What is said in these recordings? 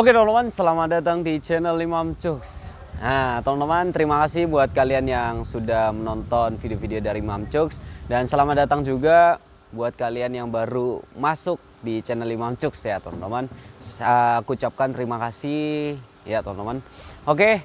Oke teman-teman, selamat datang di channel Imam Cooks. Nah teman-teman, terima kasih buat kalian yang sudah menonton video-video dari Imam Cooks. Dan selamat datang juga buat kalian yang baru masuk di channel Imam Cooks ya teman-teman. Aku ucapkan terima kasih ya teman-teman. Oke,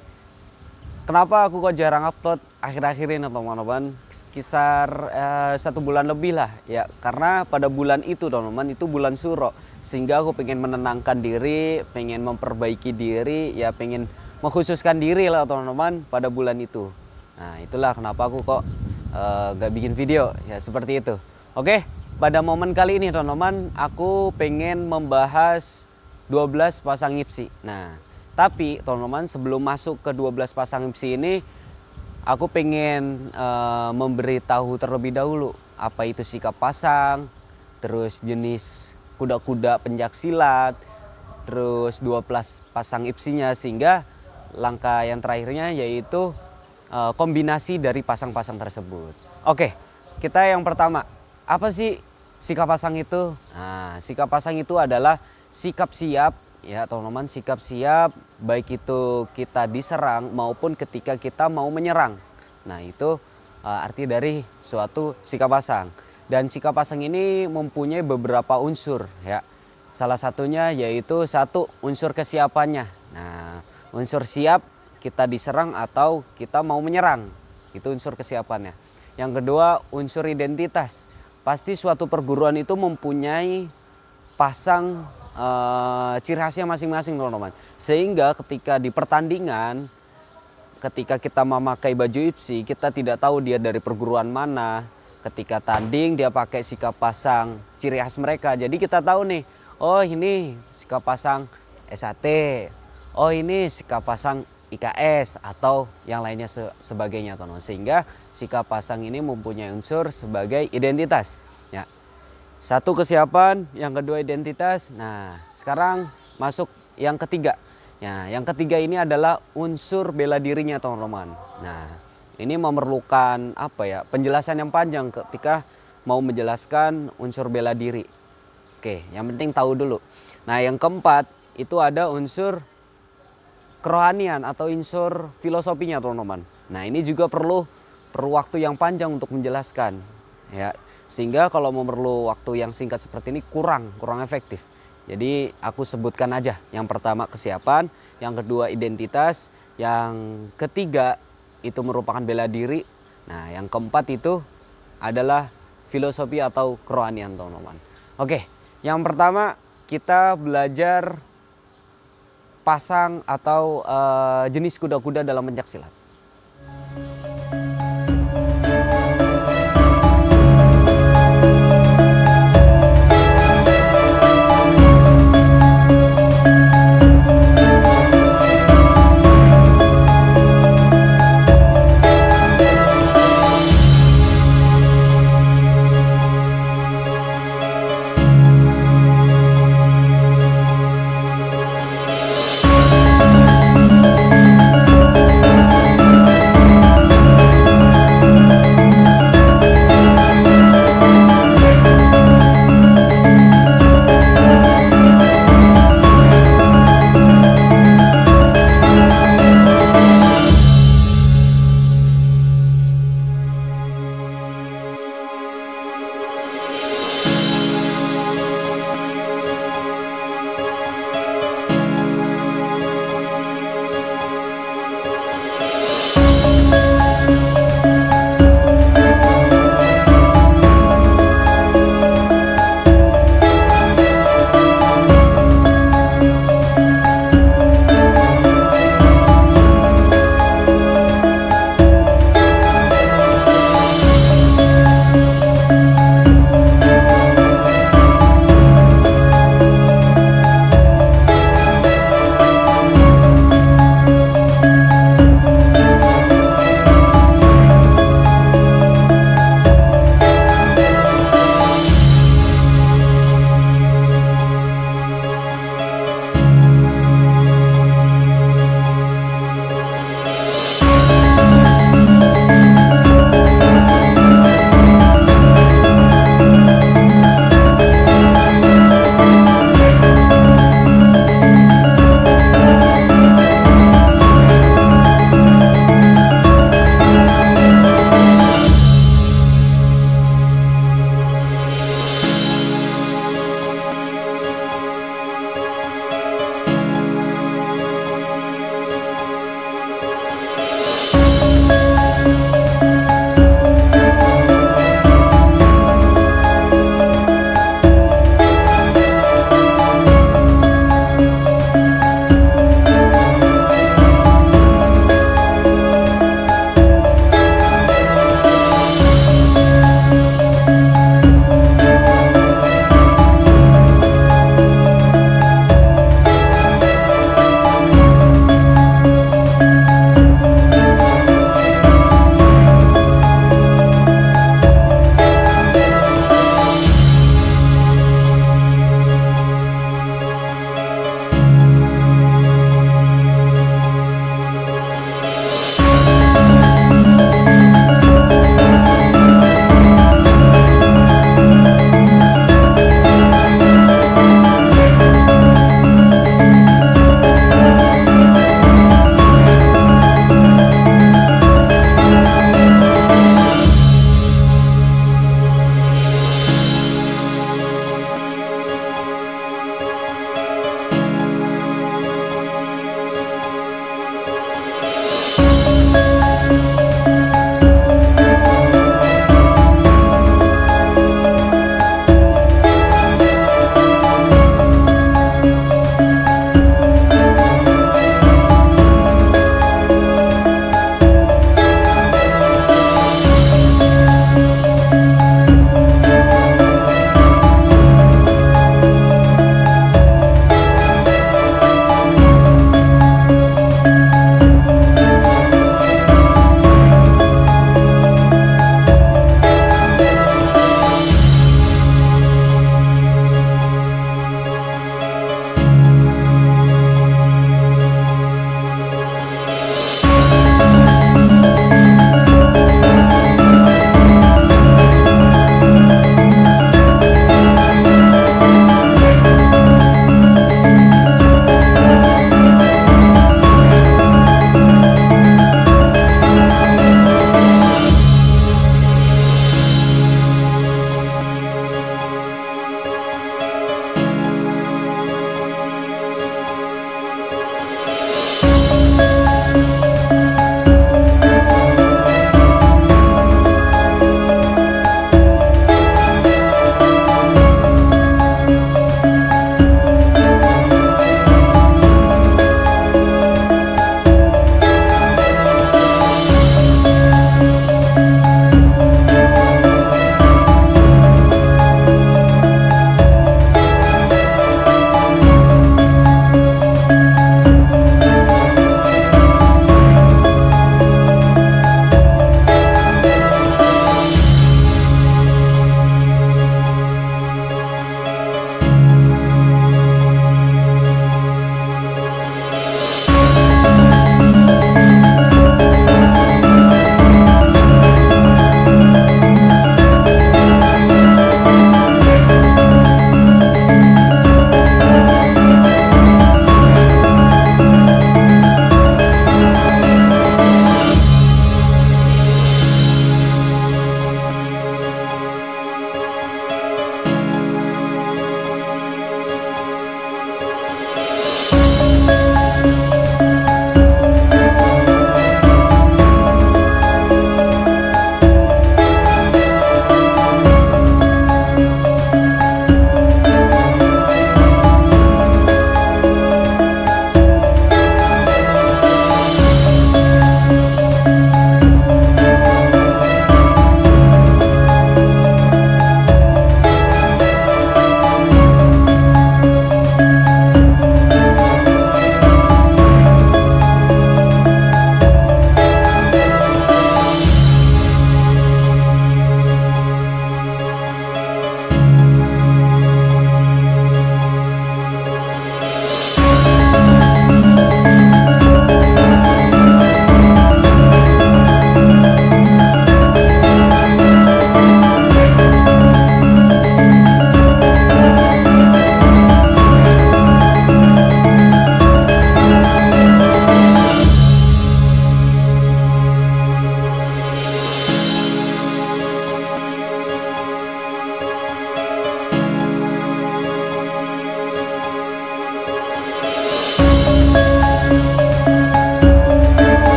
kenapa aku kok jarang upload akhir-akhir ini teman-teman? Kisar eh, satu bulan lebih lah ya. Karena pada bulan itu teman-teman, itu bulan suro sehingga aku pengen menenangkan diri, pengen memperbaiki diri, ya pengen mengkhususkan diri lah teman-teman pada bulan itu. Nah itulah kenapa aku kok uh, gak bikin video ya seperti itu. Oke, pada momen kali ini teman-teman aku pengen membahas 12 pasang ngipsi. Nah tapi teman-teman sebelum masuk ke 12 pasang ngipsi ini aku pengen uh, memberitahu terlebih dahulu apa itu sikap pasang, terus jenis kuda-kuda pencak silat, terus 12 pasang ipsinya sehingga langkah yang terakhirnya yaitu uh, kombinasi dari pasang-pasang tersebut. Oke, kita yang pertama, apa sih sikap pasang itu? Nah, sikap pasang itu adalah sikap siap ya teman-teman, sikap siap baik itu kita diserang maupun ketika kita mau menyerang. Nah, itu uh, arti dari suatu sikap pasang. Dan sikap pasang ini mempunyai beberapa unsur ya. Salah satunya yaitu satu unsur kesiapannya. Nah, unsur siap kita diserang atau kita mau menyerang. Itu unsur kesiapannya. Yang kedua, unsur identitas. Pasti suatu perguruan itu mempunyai pasang uh, ciri khasnya masing-masing teman-teman. Sehingga ketika di pertandingan ketika kita memakai baju IPSI, kita tidak tahu dia dari perguruan mana, ketika tanding dia pakai sikap pasang ciri khas mereka. Jadi kita tahu nih, oh ini sikap pasang SAT, oh ini sikap pasang IKS atau yang lainnya se sebagainya teman. Sehingga sikap pasang ini mempunyai unsur sebagai identitas. Ya. Satu kesiapan, yang kedua identitas. Nah, sekarang masuk yang ketiga. Ya, yang ketiga ini adalah unsur bela dirinya teman-teman. Nah, ini memerlukan apa ya penjelasan yang panjang ketika mau menjelaskan unsur bela diri. Oke, yang penting tahu dulu. Nah, yang keempat itu ada unsur kerohanian atau unsur filosofinya, teman-teman. Nah, ini juga perlu perlu waktu yang panjang untuk menjelaskan, ya. Sehingga kalau memerlu waktu yang singkat seperti ini kurang, kurang efektif. Jadi aku sebutkan aja. Yang pertama kesiapan, yang kedua identitas, yang ketiga itu merupakan bela diri. Nah, yang keempat itu adalah filosofi atau kerohanian, teman-teman. Oke, yang pertama kita belajar pasang atau uh, jenis kuda-kuda dalam pencak silat.